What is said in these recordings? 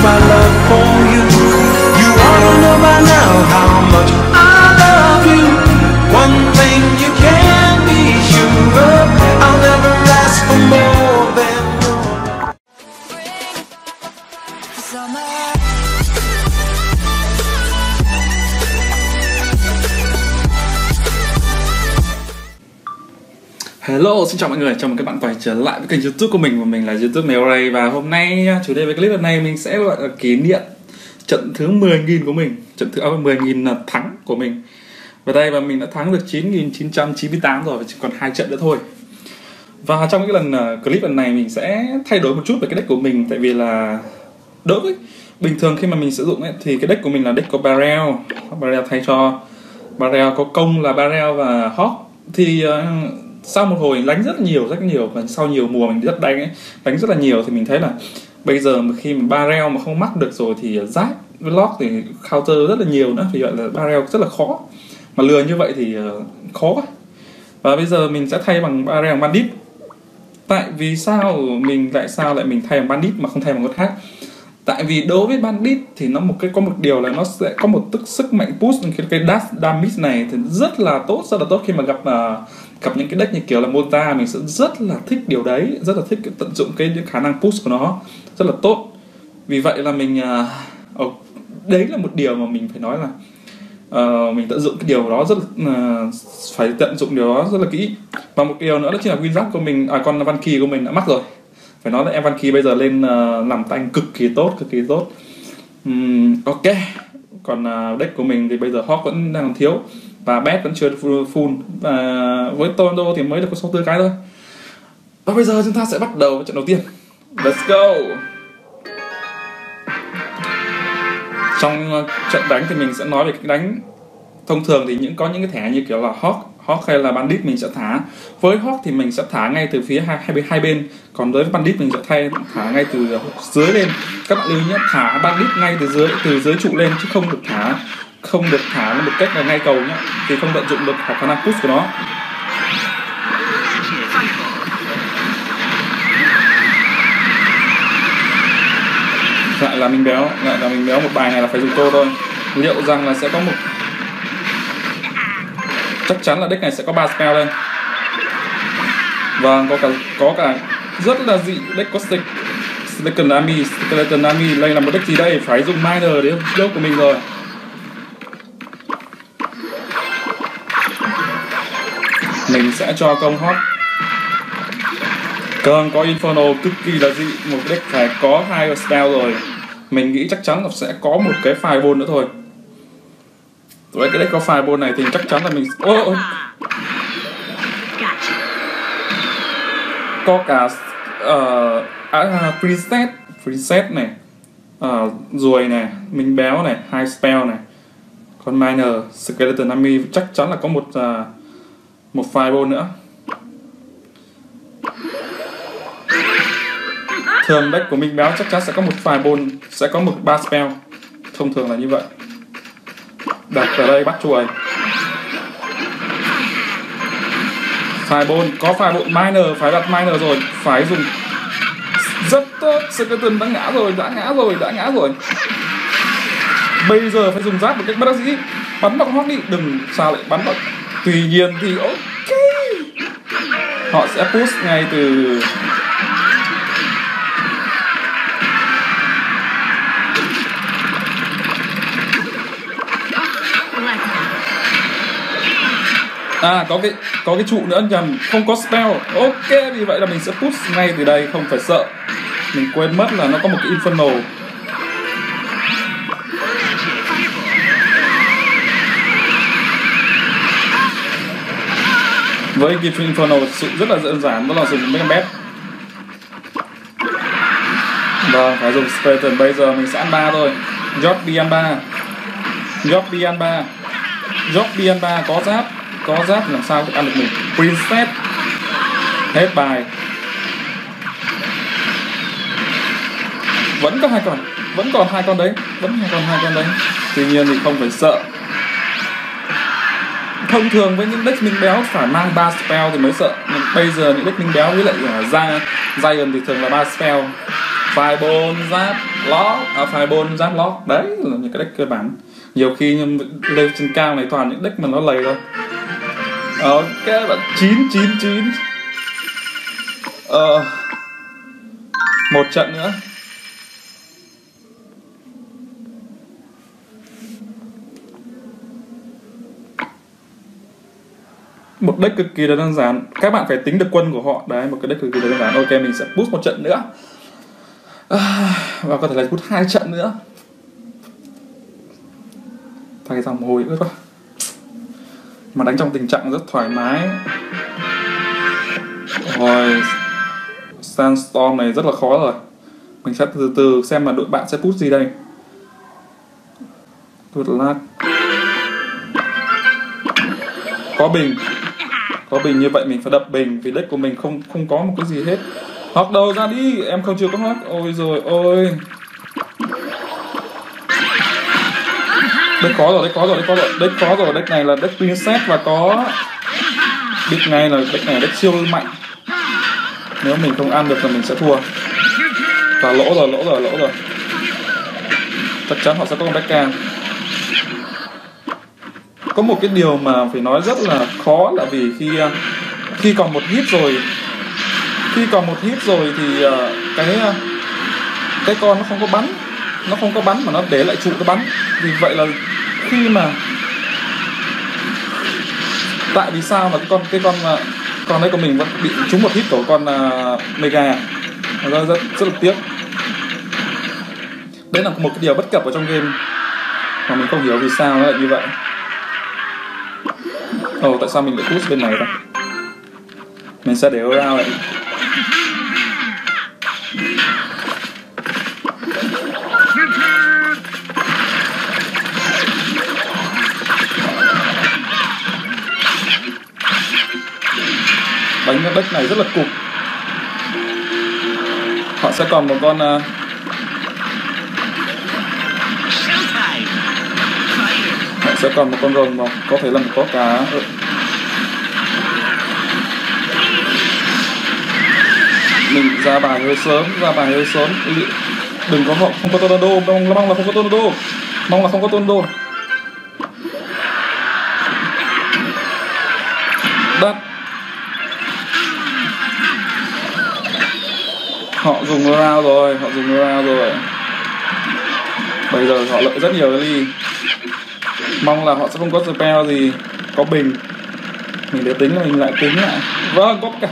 my love for you. You ought to know by now how much Hello, xin chào mọi người, chào mừng các bạn quay trở lại với kênh youtube của mình. Và mình là youtube Mèo Ray Và hôm nay chủ đề về clip lần này mình sẽ gọi là kỷ niệm trận thứ 10.000 của mình. Trận thứ à, 10.000 là thắng của mình. Và đây và mình đã thắng được 9.998 rồi. Và chỉ còn hai trận nữa thôi. Và trong cái lần à, clip lần này mình sẽ thay đổi một chút về cái deck của mình. Tại vì là đỡ ấy. Bình thường khi mà mình sử dụng ấy, thì cái deck của mình là deck có Barrel. Barrel thay cho Barrel có công là Barrel và Hawk. Thì uh, sau một hồi đánh rất nhiều rất nhiều và sau nhiều mùa mình rất đánh ấy, đánh rất là nhiều thì mình thấy là bây giờ mà khi mà barrel mà không mắc được rồi thì à, giáp với lock thì counter rất là nhiều nữa vì vậy là barrel rất là khó. Mà lừa như vậy thì uh, khó quá. Và bây giờ mình sẽ thay bằng barrel bandit. Tại vì sao mình tại sao lại mình thay bằng bandit mà không thay bằng con khác? Tại vì đối với bandit thì nó một cái có một điều là nó sẽ có một tức sức mạnh push cái cái dash damage này thì rất là tốt rất là tốt khi mà gặp uh, gặp những cái deck như kiểu là Monta mình sẽ rất là thích điều đấy rất là thích cái tận dụng cái, những khả năng push của nó rất là tốt. Vì vậy là mình uh, đấy là một điều mà mình phải nói là uh, mình tận dụng cái điều đó rất là uh, phải tận dụng điều đó rất là kỹ. Và một điều nữa đó chính là win của mình à con Van Kỳ của mình đã mắc rồi. Phải nói là em Van Kỳ bây giờ lên uh, làm tanh cực kỳ tốt cực kỳ tốt. Um, ok. Còn uh, deck của mình thì bây giờ Hawk vẫn đang thiếu và bet vẫn chưa full và với Toronto thì mới được có 64 cái thôi. Và bây giờ chúng ta sẽ bắt đầu với trận đầu tiên. Let's go! Trong trận đánh thì mình sẽ nói về cách đánh. Thông thường thì những, có những cái thẻ như kiểu là hawk hawk hay là bandit mình sẽ thả. Với hawk thì mình sẽ thả ngay từ phía hai hai bên hai bên. Còn với bandit mình sẽ thay, thả ngay từ dưới lên. Các bạn lưu ý nhé, thả bandit ngay từ dưới từ dưới trụ lên chứ không được thả không được thả nó một cách là ngay cầu nhá, thì không tận dụng được khả năng push của nó. Lại là mình béo, lại là mình béo một bài này là phải dùng tô thôi. Liệu rằng là sẽ có một chắc chắn là deck này sẽ có ba spell đây. Vâng có cả có cả rất là dị deck có stick Skeleton Army Skeleton Army đây là một deck gì đây? Phải dùng miner để đâu của mình rồi. Mình sẽ cho công hot. Cơn có Inferno cực kỳ là dị Một deck phải có hai spell rồi. Mình nghĩ chắc chắn là sẽ có một cái fireball nữa thôi. Với cái deck có fireball này thì chắc chắn là mình ô, ô. Có cả uh, à, preset Preset này uh, Ruồi này Mình béo này hai spell này. Còn miner Skeleton Army chắc chắn là có một uh, một fireball nữa. Thường deck của mình béo chắc chắn sẽ có một fireball sẽ có một ba spell. Thông thường là như vậy. Đặt ở đây bắt chuồi fireball có fireball miner, phải đặt miner rồi, phải dùng. Rất tốt skeleton đã ngã rồi, đã ngã rồi, đã ngã rồi. Bây giờ phải dùng giáp một cách bất đắc dĩ. Bắn vào hoắc đi, đừng sao lại, bắn vào tuy nhiên thì ok. Họ sẽ push ngay từ à có cái có cái trụ nữa nhầm, không có spell. Ok, vì vậy là mình sẽ push ngay từ đây, không phải sợ. Mình quên mất là nó có một cái infernal. Với Gifting Inferno sự rất là đơn giản, đó là sử dụng Bet và phải dùng Spartan bây giờ mình sẽ ăn 3 thôi. Job B ăn 3 Job B ăn 3 Job B ăn 3 có giáp Có giáp làm sao cũng ăn được mình. Princess. Hết bài. Vẫn có hai con, Vẫn còn hai con đấy, Vẫn còn hai con đấy. Tuy nhiên thì không phải sợ thông thường với những deck minh béo phải mang ba spell thì mới sợ. Nhưng bây giờ những deck minh béo với lại à, ra Zion thì thường là ba spell. Fireball giáp lock à fireball giáp lock. Đấy, là những cái deck cơ bản. Nhiều khi nhưng lên trên cao này toàn những deck mà nó lầy thôi. Ok, bạn, chín chín chín. Ờ một trận nữa. Một đích cực kỳ là đơn giản. Các bạn phải tính được quân của họ. Đấy một cái đích cực kỳ là đơn giản. Ok mình sẽ boost một trận nữa. À, và có thể là boost hai trận nữa. Thay dòng hồi ướt quá. Mà đánh trong tình trạng rất thoải mái. Rồi sandstorm này rất là khó rồi. Mình sẽ từ từ xem mà đội bạn sẽ push gì đây. Good lát có bình có bình như vậy mình phải đập bình vì đất của mình không không có một cái gì hết. Hoặc đầu ra đi, em không chưa có hết ôi rồi ôi. Đất khó rồi đất khó rồi đất khó rồi. Đất khó rồi đất này là đất princess và có biết ngay là đất này đất siêu mạnh. Nếu mình không ăn được thì mình sẽ thua. Và lỗ rồi lỗ rồi lỗ rồi. Chắc chắn họ sẽ có con backhand có một cái điều mà phải nói rất là khó là vì khi à, khi còn một hit rồi khi còn một hit rồi thì à, cái à, cái con nó không có bắn nó không có bắn mà nó để lại trụ nó bắn. Vì vậy là khi mà tại vì sao mà cái con cái con mà con đấy của mình vẫn bị trúng một hit của con uh, mega nó rất rất là tiếc. Đấy là một cái điều bất cập ở trong game mà mình không hiểu vì sao nó lại như vậy ồ oh, tại sao mình lại push bên này ta mình sẽ để ra lại Bánh đất này rất là cục họ sẽ còn một con uh, sẽ còn một con rồng mà có thể là một con cá. Mình ra bài hơi sớm, ra bài hơi sớm. Đừng có họ không có tornado, mong mong là không có tornado. Mong là không có tornado. Đất họ dùng round rồi, họ dùng round rồi. Bây giờ họ lợi rất nhiều ly mong là họ sẽ không có spell gì có bình. Mình để tính là mình lại tính lại. Vâng có cả.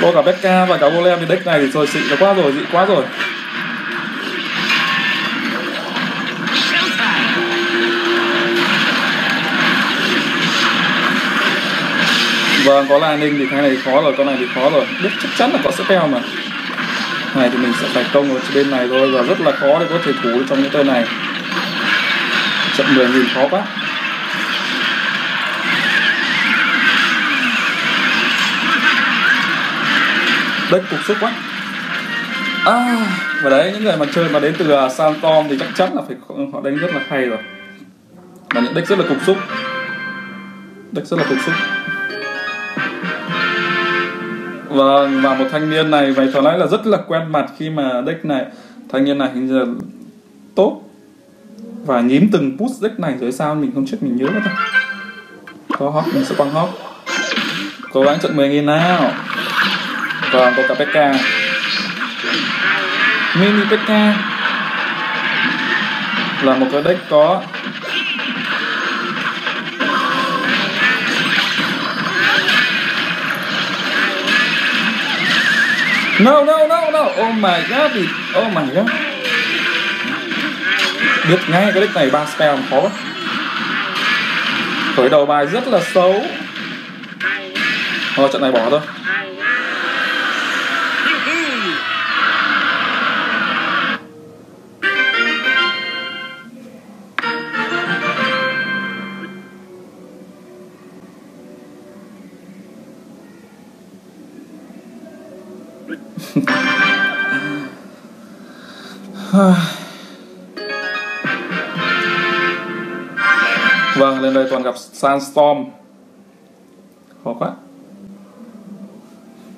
Có cả Becca và cả Golem thì deck này thì rồi xịn nó quá rồi, dị quá rồi. Vâng, có là ninh thì cái này khó rồi, con này thì khó rồi. Biết chắc chắn là có spell mà. Này thì mình sẽ thành công ở bên này thôi và rất là khó để có thể thủ trong những tên này. Trận 10 nghìn khó quá. Đất cục xúc quá. À, và đấy những người mà chơi mà đến từ à, uh, Santom thì chắc chắn là phải họ đánh rất là hay rồi. Mà những deck rất là cục xúc deck rất là cục xúc Vâng, và một thanh niên này vậy cho nói là rất là quen mặt khi mà deck này. Thanh niên này hình như là tốt. Và nhím từng push deck này rồi sao mình không chết mình nhớ thôi. Có hóc, mình sẽ băng hóc Cố gắng trận 10.000 nào. Vâng, có cả Pekka Mini Pekka Là một cái deck có No, no, no, no. Oh my god. Oh my god. Biết ngay cái deck này ba spell khó. Khởi đầu bài rất là xấu. Thôi trận này bỏ thôi. Vâng, lên đây toàn gặp Sandstorm. Khó quá.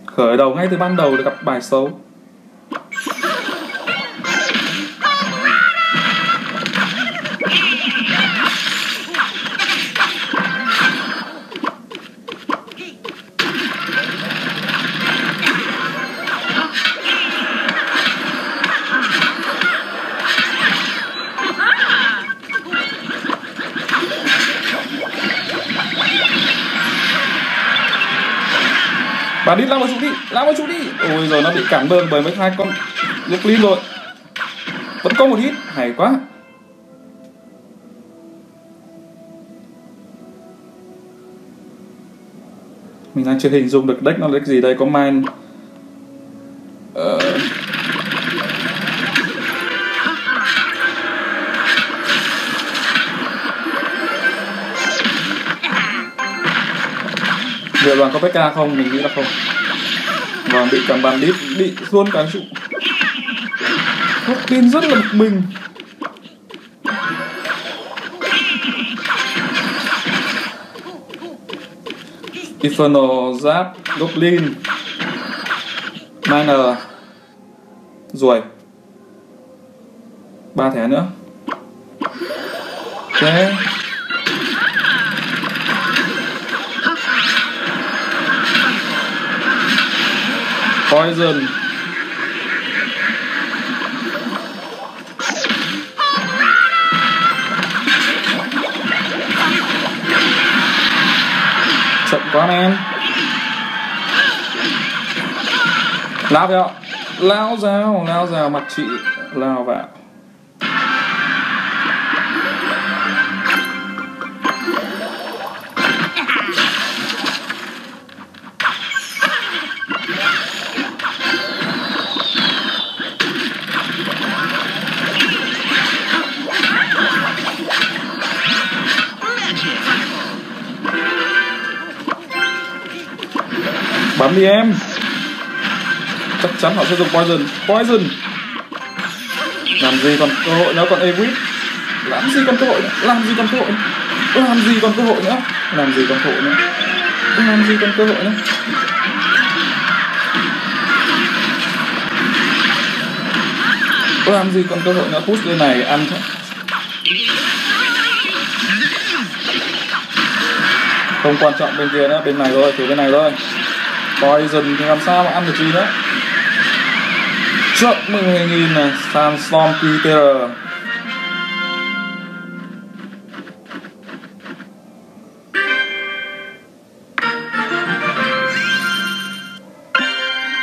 Khởi đầu ngay từ ban đầu là gặp bài xấu. Bà đi lao vào trụ đi, lao vào trụ đi Ôi rồi nó bị cản bơm bởi mấy hai con Goblin rồi Vẫn có một hit, hay quá Mình đang chưa hình dung được deck nó là deck gì đây Có mine. Ờ, Liệu đoàn có PK không? Mình nghĩ là không. Và bị cả bàn đít, bị luôn cả trụ. Hốc tin rất là bực mình. Infernal Giáp, Goblin Miner. Rồi. Ba thẻ nữa. Ok Poison. Chậm quá em. Lao vào. Lao vào Lao vào mặt chị Lao vào. Đi em. Chắc chắn họ sẽ dùng Poison. Poison. Làm gì còn cơ hội nữa, còn Ewit Làm gì còn cơ hội nữa? Làm gì còn cơ hội nữa? Làm gì còn cơ hội nữa? Làm gì còn cơ hội nữa? Làm gì còn cơ hội nữa? Làm gì còn cơ hội nữa? Push lên này, ăn thôi. Không quan trọng bên kia nữa, Bên này thôi, thử bên này thôi. Poison thì làm sao mà ăn được gì nữa? Chậm 10.000 này, Sandstorm Peter.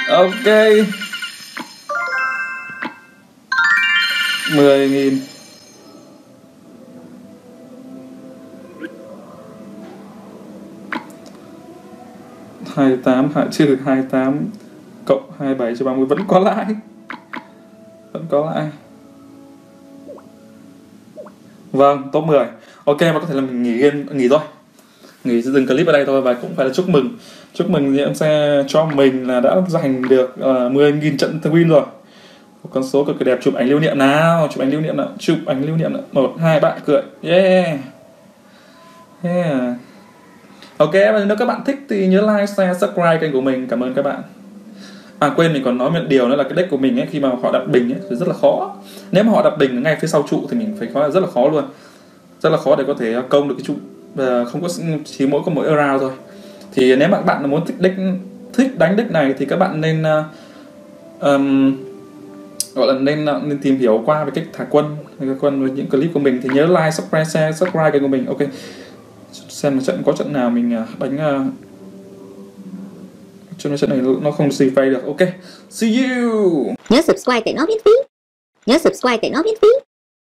Ok. 10.000 28 hạ trừ 28 cộng 27 cho 30 vẫn có lãi. Vẫn có lãi. Vâng top 10 ok và có thể là mình nghỉ game nghỉ thôi. Nghỉ dừng clip ở đây thôi và cũng phải là chúc mừng. Chúc mừng thì em sẽ cho mình là đã giành được ờ, uh, 10.000 trận win rồi. Một con số cực kỳ đẹp. Chụp ảnh lưu niệm nào? Chụp ảnh lưu niệm nào? Chụp ảnh lưu niệm nào? Một hai bạn cười. Yeah. Yeah. Ok và nếu các bạn thích thì nhớ like, share, subscribe kênh của mình. Cảm ơn các bạn. À quên mình còn nói một điều nữa là cái deck của mình ấy Khi mà họ đặt bình ấy thì rất là khó. Nếu mà họ đặt bình ngay phía sau trụ thì mình phải khó là rất là khó luôn. Rất là khó để có thể công được cái trụ Và không có chỉ mỗi có mỗi around thôi. Thì nếu mà các bạn muốn thích deck thích đánh deck này thì các bạn nên uh, um, gọi là nên à, nên tìm hiểu qua về cách thả quân quân với những clip của mình. Thì nhớ like subscribe share subscribe kênh của mình. Ok xem trận có trận nào mình à, đánh à, cho nên trận này nó không xì phay được. Ok. See you. Nhớ subscribe để nó miễn phí Nhớ subscribe để nó miễn phí